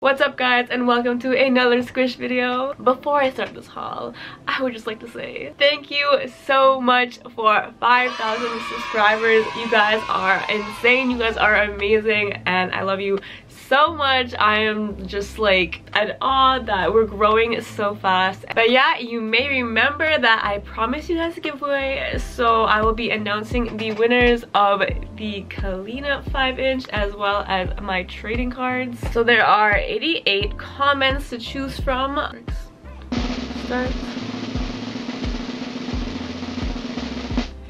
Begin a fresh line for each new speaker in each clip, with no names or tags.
What's up guys and welcome to another Squish video. Before I start this haul, I would just like to say thank you so much for 5,000 subscribers. You guys are insane, you guys are amazing and I love you so much. I am just like at awe that we're growing so fast. But yeah, you may remember that I promised you guys a giveaway. So I will be announcing the winners of the Kalina 5 inch as well as my trading cards. So there are 88 comments to choose from. Start.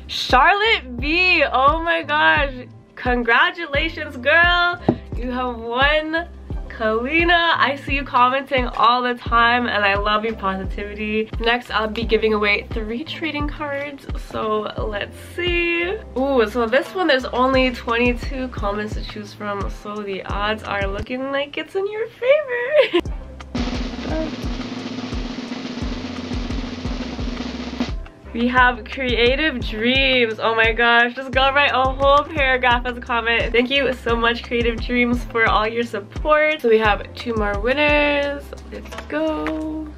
Charlotte B. Oh my gosh. Congratulations, girl. You have won Kalina. I see you commenting all the time and I love your positivity. Next, I'll be giving away three trading cards. So let's see. Ooh, so this one, there's only 22 comments to choose from. So the odds are looking like it's in your favor. We have creative dreams. Oh my gosh, just got write a whole paragraph as a comment. Thank you so much, creative dreams, for all your support. So we have two more winners. Let's go.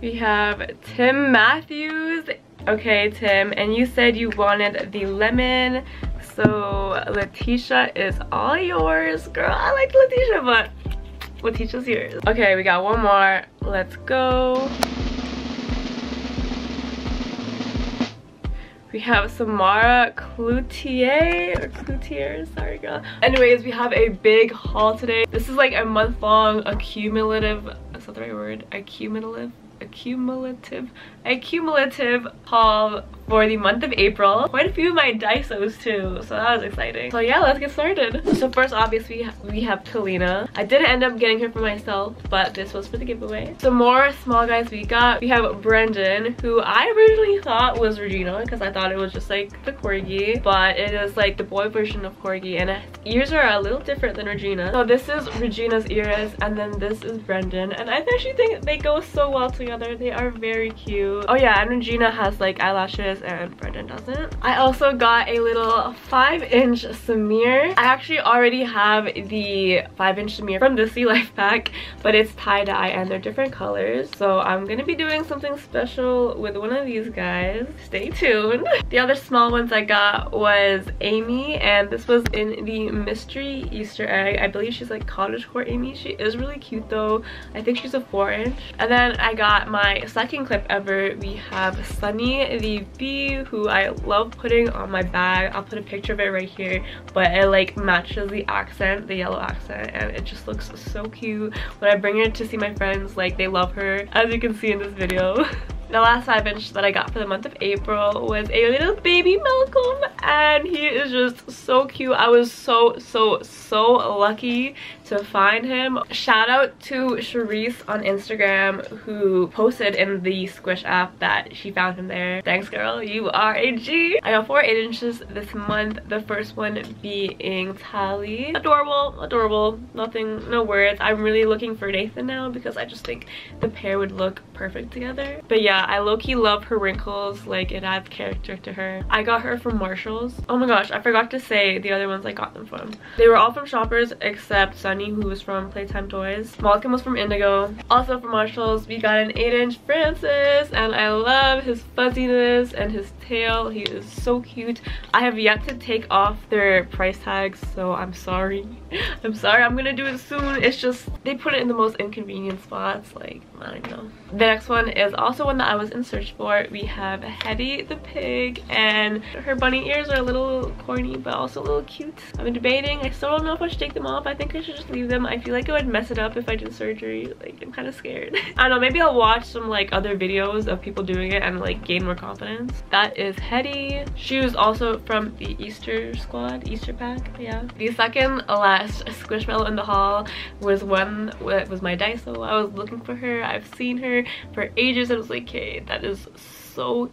We have Tim Matthews. Okay, Tim, and you said you wanted the lemon. So Letitia is all yours. Girl, I like Letitia, but Letitia's yours. Okay, we got one more. Let's go. We have Samara Cloutier, or Cloutier, sorry girl. Anyways, we have a big haul today. This is like a month long accumulative, is that the right word? Accumulative? accumulative accumulative haul for the month of April. Quite a few of my Daisos too, so that was exciting. So yeah, let's get started. So first, obviously, we have Kalina. I didn't end up getting her for myself, but this was for the giveaway. Some more small guys we got. We have Brendan, who I originally thought was Regina because I thought it was just like the Corgi, but it is like the boy version of Corgi and ears are a little different than Regina. So this is Regina's ears and then this is Brendan and I actually think they go so well together. They are very cute. Oh yeah, and Regina has like eyelashes and Brendan doesn't. I also got a little 5 inch Samir. I actually already have the 5 inch Samir from the Sea Life pack, but it's tie-dye and they're different colors. So I'm gonna be doing something special with one of these guys. Stay tuned. The other small ones I got was Amy and this was in the mystery Easter egg. I believe she's like cottage cottagecore Amy. She is really cute though. I think she's a 4 inch. And then I got my second clip ever. We have Sunny the who I love putting on my bag. I'll put a picture of it right here but it like matches the accent, the yellow accent and it just looks so cute. When I bring it to see my friends like they love her as you can see in this video. The last 5 inch that I got for the month of April was a little baby Malcolm and he is just so cute. I was so, so, so lucky to find him. Shout out to Charisse on Instagram who posted in the Squish app that she found him there. Thanks girl, you are a G. I got four 8 inches this month. The first one being Tally. Adorable, adorable, nothing, no words. I'm really looking for Nathan now because I just think the pair would look perfect together. But yeah, I low-key love her wrinkles. Like, it adds character to her. I got her from Marshall's. Oh my gosh, I forgot to say the other ones I got them from. They were all from Shoppers except Who was from Playtime Toys. Malcolm was from Indigo. Also from Marshall's, we got an 8-inch Francis, and I love his fuzziness and his tail. He is so cute. I have yet to take off their price tags, so I'm sorry. I'm sorry, I'm gonna do it soon. It's just, they put it in the most inconvenient spots. Like, I don't know. The next one is also one that I was in search for. We have Hetty the pig, and her bunny ears are a little corny, but also a little cute. I've been debating. I still don't know if I should take them off. I think I should just leave them. I feel like it would mess it up if I did surgery. Like, I'm kind of scared. I don't know, maybe I'll watch some like other videos of people doing it and like gain more confidence. That is Hetty. She was also from the Easter squad, Easter pack, yeah. The second last Squishmallow in the haul was one that was my Daiso. I was looking for her. I've seen her for ages. I was like, okay, that is so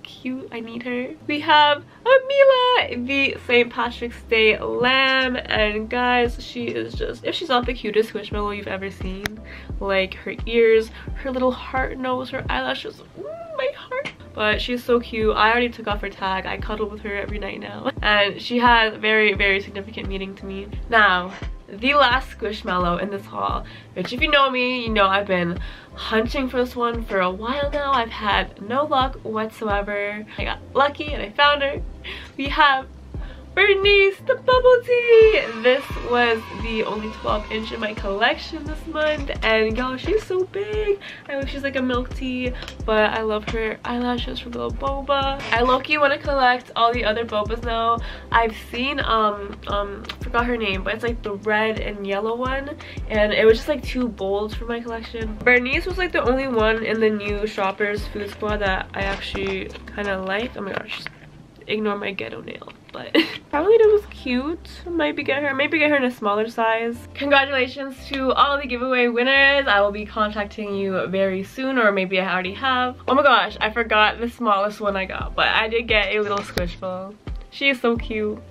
cute. I need her. We have Amila, the St. Patrick's Day lamb. And guys, she is just, if she's not the cutest Squishmallow you've ever seen, like her ears, her little heart nose, her eyelashes, Ooh, my heart but she's so cute. I already took off her tag. I cuddle with her every night now. And she has very, very significant meaning to me. Now, the last Squishmallow in this haul, which if you know me, you know I've been hunting for this one for a while now. I've had no luck whatsoever. I got lucky and I found her. We have Bernice the bubble tea. This was the only 12 inch in my collection this month. And y'all she's so big. I wish she's like a milk tea but i love her eyelashes from little boba. I low-key want to collect all the other bobas now. I've seen um um forgot her name but it's like the red and yellow one. And it was just like too bold for my collection. Bernice was like the only one in the new shoppers food squad that i actually kind of like. Oh my gosh ignore my ghetto nail but probably it was cute maybe get her maybe get her in a smaller size. Congratulations to all the giveaway winners. I will be contacting you very soon or maybe i already have. Oh my gosh i forgot the smallest one i got but i did get a little squishball she is so cute.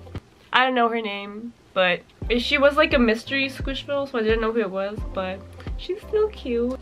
I don't know her name but she was like a mystery squishball so i didn't know who it was but she's still cute